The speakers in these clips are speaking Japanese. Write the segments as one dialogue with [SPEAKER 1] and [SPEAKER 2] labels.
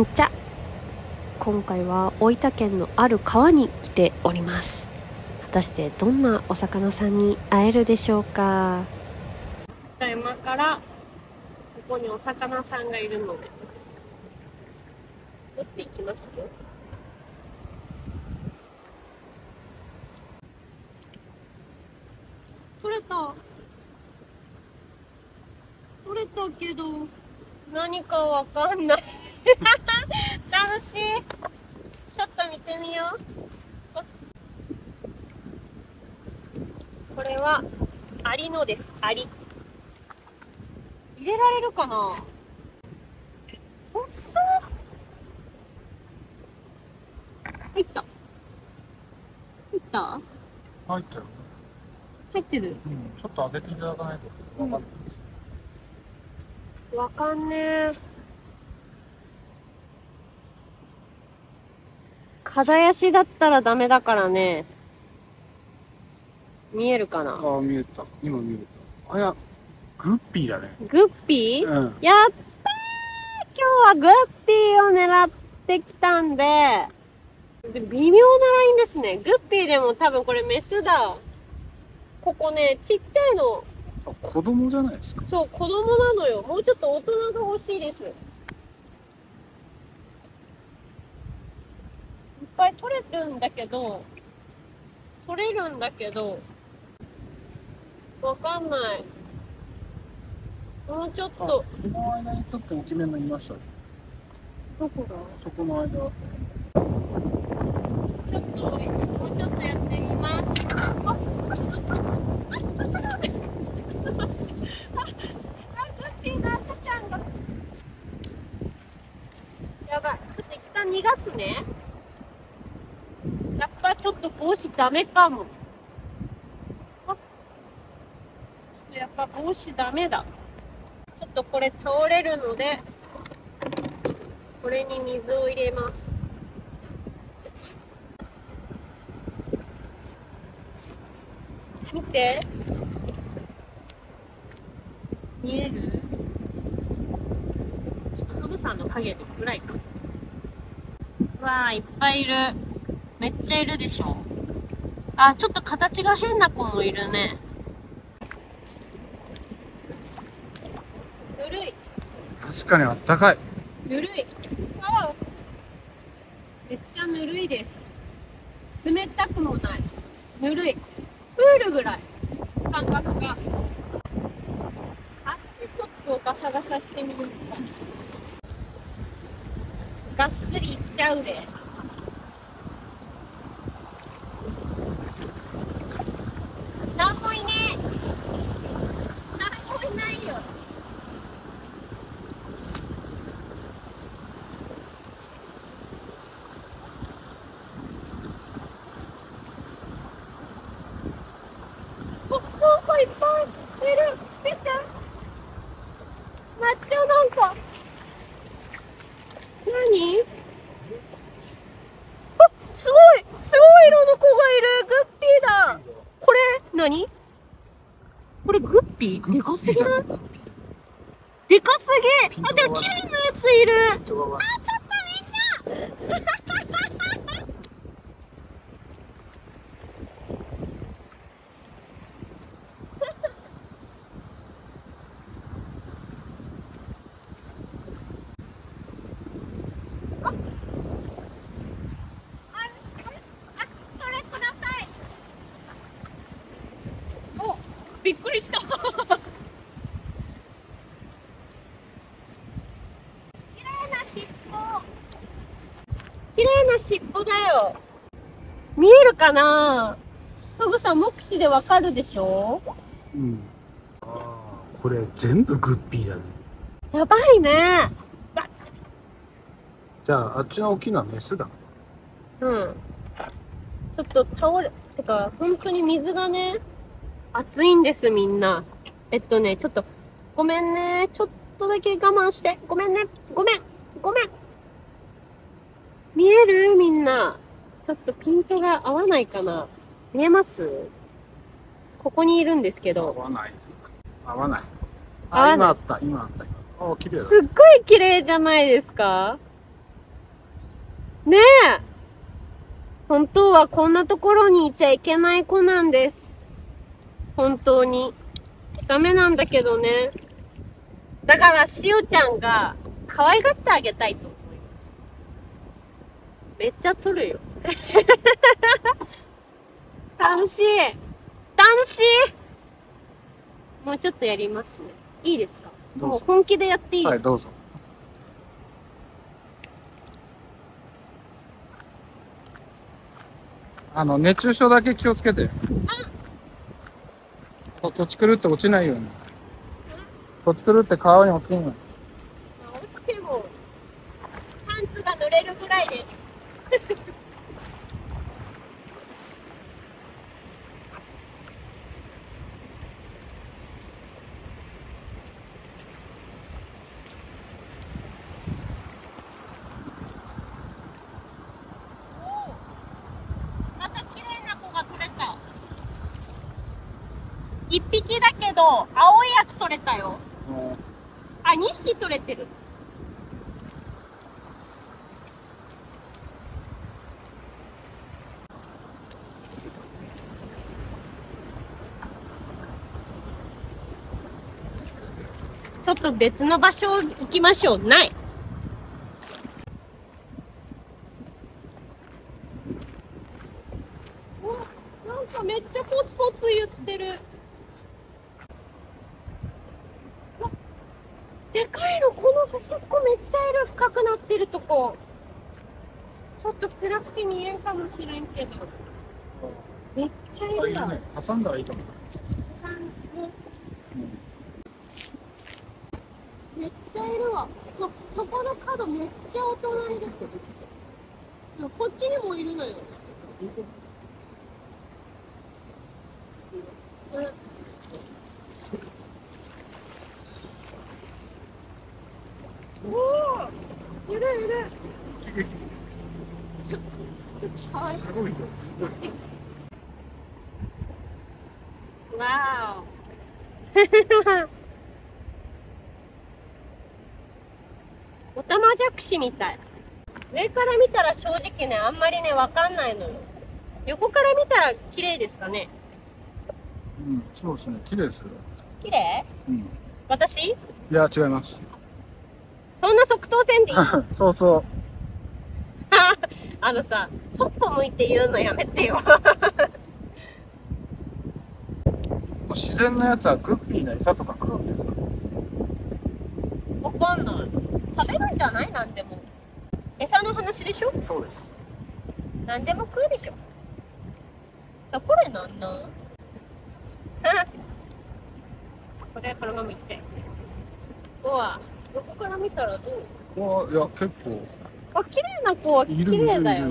[SPEAKER 1] んちゃ。今回は大分県のある川に来ております。果たしてどんなお魚さんに会えるでしょうか？じゃあ今からそこにお魚さんがいるので取っていきますよ。取れた。取れたけど何かわかんない。楽しい。ちょっと見てみよう。これはアリのです。アリ。入れられるかな？細っ。入った。入った？
[SPEAKER 2] 入ったよ。
[SPEAKER 1] 入ってる。
[SPEAKER 2] うん、ちょっと上げていただかないと。わかんない。
[SPEAKER 1] わかんねえ。かだやしだったらダメだからね。見えるかな？
[SPEAKER 2] ああ、見えた。今見えた。あ、いや、グッピーだね。
[SPEAKER 1] グッピー、
[SPEAKER 2] うん。
[SPEAKER 1] やったー今日はグッピーを狙ってきたんで、で微妙なラインですね。グッピーでも多分これメスだ。ここね、ちっちゃいの。
[SPEAKER 2] あ子供じゃないですか？
[SPEAKER 1] そう、子供なのよ。もうちょっと大人が欲しいです。いっぱい取れるんだけど、取れるんだけど、わかんない。もうちょっ
[SPEAKER 2] あ、
[SPEAKER 1] と、
[SPEAKER 2] その間にちょっと大きめのいました？ね。
[SPEAKER 1] どこだ？
[SPEAKER 2] そこの間。
[SPEAKER 1] ちょっと、もうちょっとやってみます。あ、逃がすね。ちょっと帽子ダメかも。あ、ちょっとやっぱ帽子ダメだ。ちょっとこれ倒れるので、これに水を入れます。見て。見える？ちょっとフグさんの影で暗いか。わあ、いっぱいいる。めっちゃいるでしょ。あ、ちょっと形が変な子もいるね。ぬるい。
[SPEAKER 2] 確かにあったかい。
[SPEAKER 1] ぬるい。ああめっちゃぬるいです。冷たくもない。ぬるい。プールぐらい。感覚が。あっちちょっとガサガサしてみるか。がっすりいっちゃうで。なんもいねえ。なんもいないよ。お、なんかいっぱいいる。見て。抹茶なんか。何あ、すごいすごい色の子がいるグッピーだこれ、何これグッピーでかすぎないでかすぎあ、でも綺麗なやついるあ、ちょっとみんなあ、それください。お、びっくりした。綺麗な尻尾。綺麗な尻尾だよ。見えるかな？フグさん、目視でわかるでしょ？
[SPEAKER 2] うん。ああ、これ全部グッピーだね。
[SPEAKER 1] やばいね。
[SPEAKER 2] じゃあ、あっちの大きなメスだ。
[SPEAKER 1] うん。ちょっと倒れ、てか、本当に水がね、熱いんです、みんな。えっとね、ちょっと、ごめんね。ちょっとだけ我慢して。ごめんね。ごめん。ごめん。見える？みんな。ちょっとピントが合わないかな。見えます？ここにいるんですけ
[SPEAKER 2] 合
[SPEAKER 1] ど。
[SPEAKER 2] 合わない。
[SPEAKER 1] 合わない
[SPEAKER 2] あ、今あった、今あった。今あ、綺麗だ
[SPEAKER 1] す。っごい綺麗じゃないですかねえ本当はこんなところにいちゃいけない子なんです。本当に。ダメなんだけどね。だから、しおちゃんが可愛がってあげたいと。めっちゃ撮るよ。楽しい楽しいもうちょっとやりますね。いいですか？
[SPEAKER 2] どうぞ。
[SPEAKER 1] もう本気でやっていいですか、
[SPEAKER 2] はい、どうぞ。あの、熱中症だけ気をつけて。と土地狂って落ちないように。土地狂って川に落ちんように。
[SPEAKER 1] まあ落ちても、パンツが濡れるぐらいです。おーまた綺麗な子が取れた。一匹だけど、青いやつ取れたよ。あ、2匹取れてる。ょっと別の場所行きましょう。ない。なんかめっちゃポツポツ言ってる。でかいの、この端っこめっちゃいる、深くなってるとこ。ちょっと暗くて見えんかもしれんけど。めっちゃいるわ。
[SPEAKER 2] ね、挟んだらいいかも。
[SPEAKER 1] さんめっそ、この角めっちゃ大人いる。でもこっちにもいるのよんおおいるいるちょっとちょっとかわいい
[SPEAKER 2] すごいよ。
[SPEAKER 1] わーお。オタマジャクシみたい。上から見たら正直ね、あんまりね、わかんないのよ。横から見たら綺麗ですかね
[SPEAKER 2] うん、そうですね。綺麗ですよ。
[SPEAKER 1] 綺麗？
[SPEAKER 2] うん。
[SPEAKER 1] 私？
[SPEAKER 2] いや、違います。
[SPEAKER 1] そんな即答線でいい？
[SPEAKER 2] そうそ
[SPEAKER 1] あのさ、そっぽ向いて言うのやめてよ。
[SPEAKER 2] 自然なやつはグッピーな餌とか食うんですか？
[SPEAKER 1] わかんない。食べるんじゃない？なんでも。餌の話でしょ？
[SPEAKER 2] そうです。
[SPEAKER 1] なんでも食うでしょ。あこれなんなん？あこれこのままいっちゃえ。うわ、横から見たらどう？
[SPEAKER 2] わいや、結構。
[SPEAKER 1] あ、綺麗な子は綺麗だよ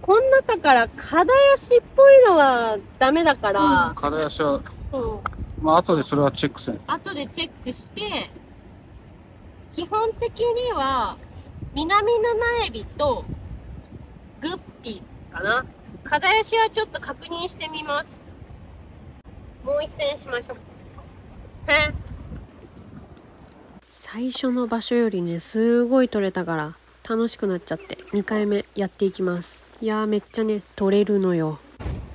[SPEAKER 1] こん中からカダヤシっぽいのはダメだから、
[SPEAKER 2] うん、カラヤシは、
[SPEAKER 1] そう、
[SPEAKER 2] まあ後でそれはチェックせん。
[SPEAKER 1] 後でチェックして、基本的には、南のナエビとグッピーかな。カダヤシはちょっと確認してみます。もう一戦しましょう。へ最初の場所よりね、すごい取れたから、楽しくなっちゃって、2回目やっていきます。いやー、めっちゃね、取れるのよ。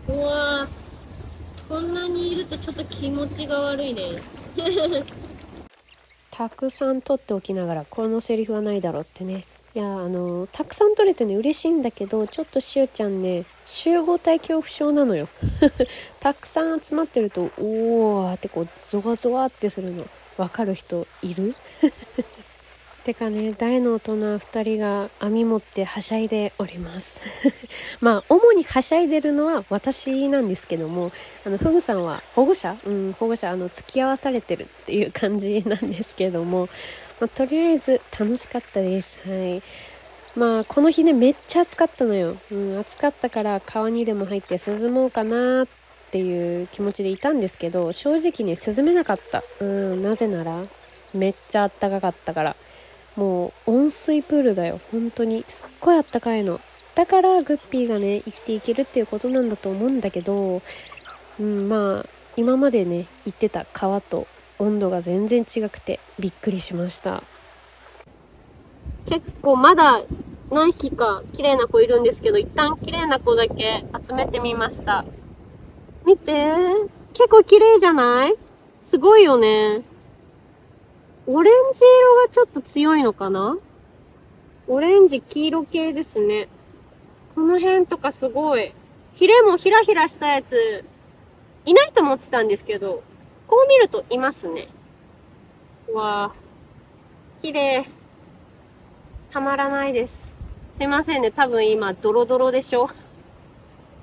[SPEAKER 1] うわー、こんなにいるとちょっと気持ちが悪いね。たくさん取っておきながらこのセリフはないだろうってね。いやあのたくさん取れてね嬉しいんだけどちょっとしおちゃんね集合体恐怖症なのよ。たくさん集まってるとおおってこうゾワゾワってするの。わかる人いる？てかね大の大人2人が網持ってはしゃいでおります。まあ主にはしゃいでるのは私なんですけどもあのフグさんは保護者？うん保護者あの付き合わされてるっていう感じなんですけども、まあ、とりあえず楽しかったです。はい。まあこの日ねめっちゃ暑かったのよ、うん、暑かったから川にでも入って涼もうかなっていう気持ちでいたんですけど正直ね涼めなかった。うんなぜならめっちゃあったかかったから。もう温水プールだよ本当にすっごいあったかいのだからグッピーがね生きていけるっていうことなんだと思うんだけどうんまあ今までね行ってた川と温度が全然違くてびっくりしました結構まだ何匹か綺麗な子いるんですけど、一旦綺麗な子だけ集めてみました。見て。結構綺麗じゃない？すごいよね。オレンジ色がちょっと強いのかな？オレンジ、黄色系ですね。この辺とかすごい。ヒレもヒラヒラしたやつ、いないと思ってたんですけど、こう見るといますね。わぁ。綺麗。たまらないです。すいませんね。多分今、ドロドロでしょ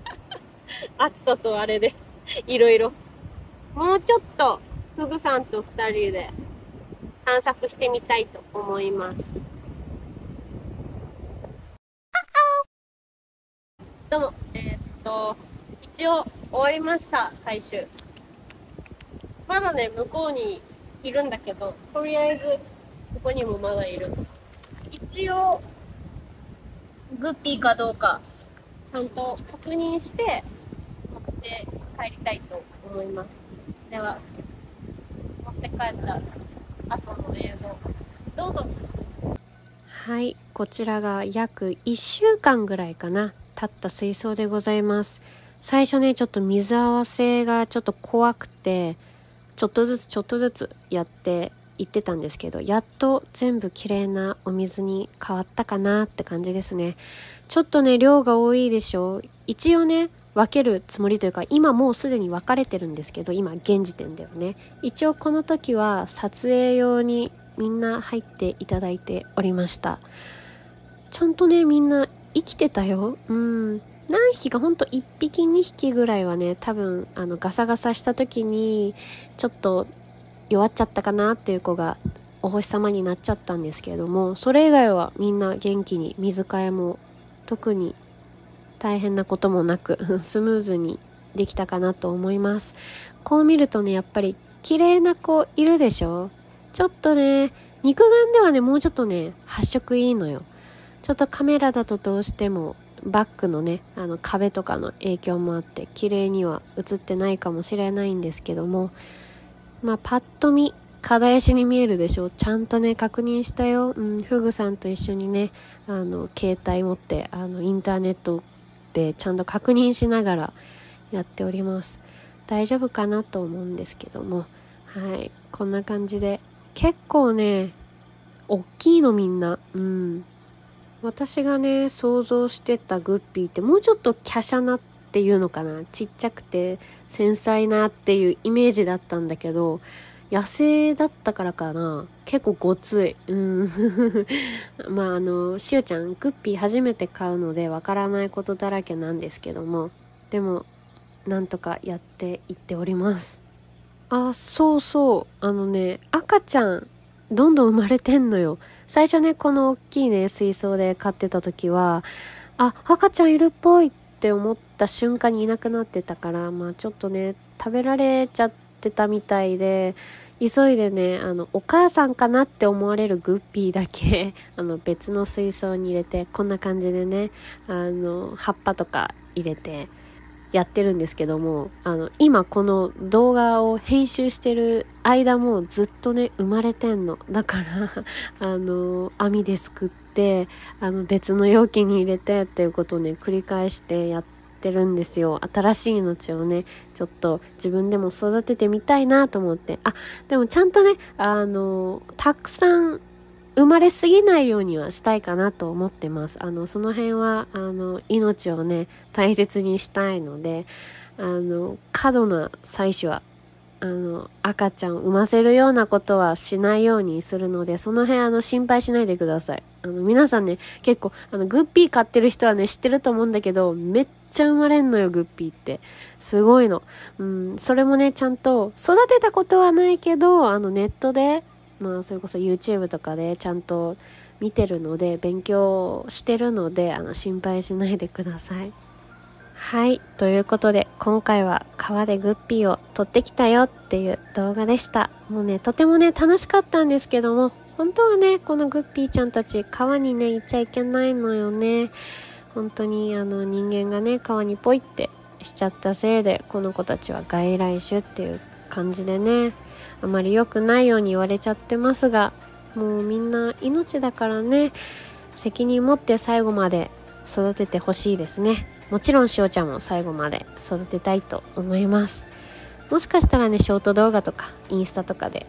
[SPEAKER 1] 暑さとあれで、いろいろ。もうちょっと、フグさんと二人で探索してみたいと思います。どうも、えー、っと、一応終わりました、最終。まだね、向こうにいるんだけど、とりあえず、ここにもまだいる。一応、グッピーかどうか、ちゃんと確認して、持って帰りたいと思います。では、持って帰った後の映像、どうぞ。
[SPEAKER 3] はい、こちらが約1週間ぐらいかな、経った水槽でございます。最初ね、ちょっと水合わせがちょっと怖くて、ちょっとずつちょっとずつやっていってたんですけど、やっと全部綺麗なお水に変わったかなって感じですね。ちょっとね、量が多いでしょう一応ね、分けるつもりというか、今もうすでに分かれてるんですけど、今現時点ではね。一応この時は撮影用にみんな入っていただいておりました。ちゃんとね、みんな生きてたよ。うん。何匹かほんと1匹2匹ぐらいはね、多分、あの、ガサガサした時に、ちょっと弱っちゃったかなっていう子がお星様になっちゃったんですけれども、それ以外はみんな元気に水替えも特に大変なこともなく スムーズにできたかなと思います。こう見るとね、やっぱり綺麗な子いるでしょ？ちょっとね、肉眼ではね、もうちょっとね、発色いいのよ。ちょっとカメラだとどうしてもバックのね、あの壁とかの影響もあって綺麗には映ってないかもしれないんですけども、まあパッと見、課石に見えるでしょ？ちゃんとね、確認したよ。うん、フグさんと一緒にね、あの、携帯持って、あの、インターネットってちゃんと確認しながらやっております。大丈夫かなと思うんですけども。はい。こんな感じで。結構ね大きいのみんな。うん。私がね想像してたグッピーってもうちょっと華奢なっていうのかな。ちっちゃくて繊細なっていうイメージだったんだけど野生だったからかな結構ごつい。うん。まああの、しゅうちゃん、グッピー初めて買うのでわからないことだらけなんですけども、でも、なんとかやっていっております。あ、そうそう。あのね、赤ちゃん、どんどん生まれてんのよ。最初ね、この大きいね、水槽で飼ってた時は、あ、赤ちゃんいるっぽいって思った瞬間にいなくなってたから、まあちょっとね、食べられちゃってたみたいで、急いでね、あの、お母さんかなって思われるグッピーだけ あの、別の水槽に入れて、こんな感じでね、あの、葉っぱとか入れて、やってるんですけども、あの、今この動画を編集してる間もずっとね、生まれてんの。だから あの、網ですくって、あの、別の容器に入れてっていうことをね、繰り返してやってってるんですよ。新しい命をね、ちょっと自分でも育ててみたいなと思って。あ、でもちゃんとね、あの、たくさん生まれすぎないようにはしたいかなと思ってます。あの、その辺は、あの、命をね、大切にしたいので、あの、過度な採取はあの、赤ちゃんを産ませるようなことはしないようにするので、その辺あの、心配しないでください。あの、皆さんね、結構、あの、グッピー飼ってる人はね、知ってると思うんだけど、めっちゃ生まれんのよ、グッピーって。すごいの。うん、それもね、ちゃんと、育てたことはないけど、あの、ネットで、まあ、それこそ YouTube とかでちゃんと見てるので、勉強してるので、あの、心配しないでください。はい。ということで、今回は川でグッピーを撮ってきたよっていう動画でした。もうね、とてもね、楽しかったんですけども、本当はね、このグッピーちゃんたち、川にね、行っちゃいけないのよね。本当に、あの、人間がね、川にポイってしちゃったせいで、この子たちは外来種っていう感じでね、あまり良くないように言われちゃってますが、もうみんな命だからね、責任持って最後まで育ててほしいですねもちろんしおちゃんも最後まで育てたいと思いますもしかしたらねショート動画とかインスタとかで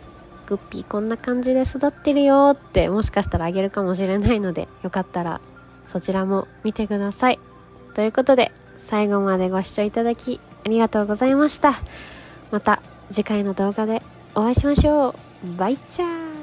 [SPEAKER 3] グッピーこんな感じで育ってるよってもしかしたらあげるかもしれないのでよかったらそちらも見てください。ということで最後までご視聴いただきありがとうございました。また次回の動画でお会いしましょう。バイチャー。